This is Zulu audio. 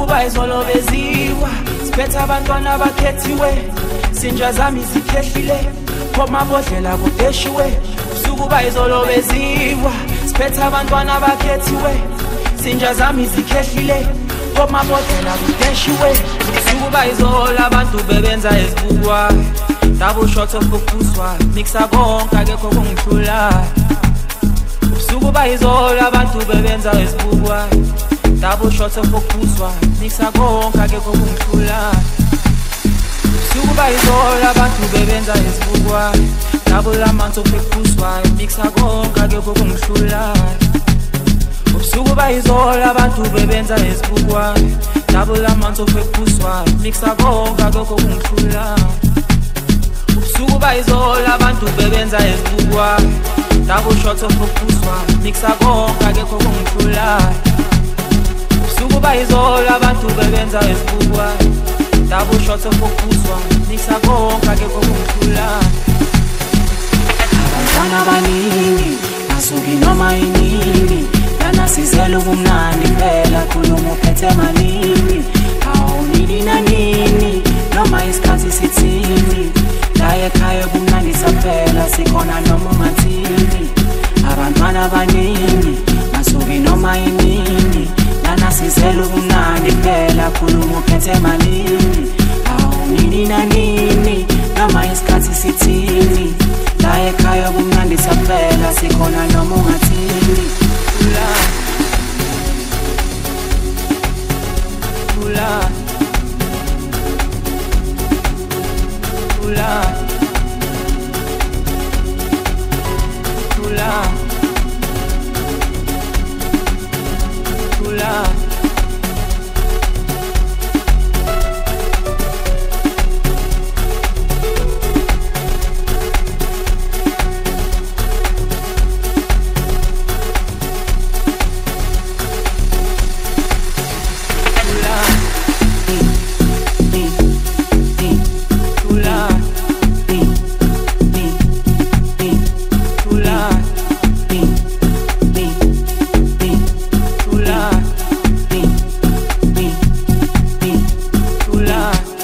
kuba izolo beziwa siphetha abantwana abakhethiwe sinja zami zikhehlile komabodlela kudeshiwe sukuba izolo beziwa siphetha abantwana abakhethiwe sinja zami zikhehlile komabodlela kudeshiwe sukuba izolo abantu bebenza ezibukwa double shot of kokuzwa mixa konke akekho kungihlula ubusuku bayizolo abantu bebenza ezibukwa Dabushote ngokuzwa Niksa konke ake kokungithula Sukuba izolo abantu bebenza izibukwa Dabula amanzi ophekuzwa Niksa konke ake kokungihlula Ubusuku bayizolo abantu bebenza izibukwa Dabula amanzi ophekuzwa Niksa konke ake kokungihlula Ubusuku bayizolo abantu bebenza izibukwa Dabushote ngokuzwa Niksa konke ake kokungihlula Bayizola abantu bebenza isibuwa Dabo shots ofokuzwa Nisabonga ke kokukhula Abantwana abaningi Asuki noma inini Yana sizela ubumnandi phela Khuluma uphethe manini Awunini nanini Noma isikhathi sithini La ekhaya kumnandi saphela Sikhona noma ungathini Abantwana abaningi love. más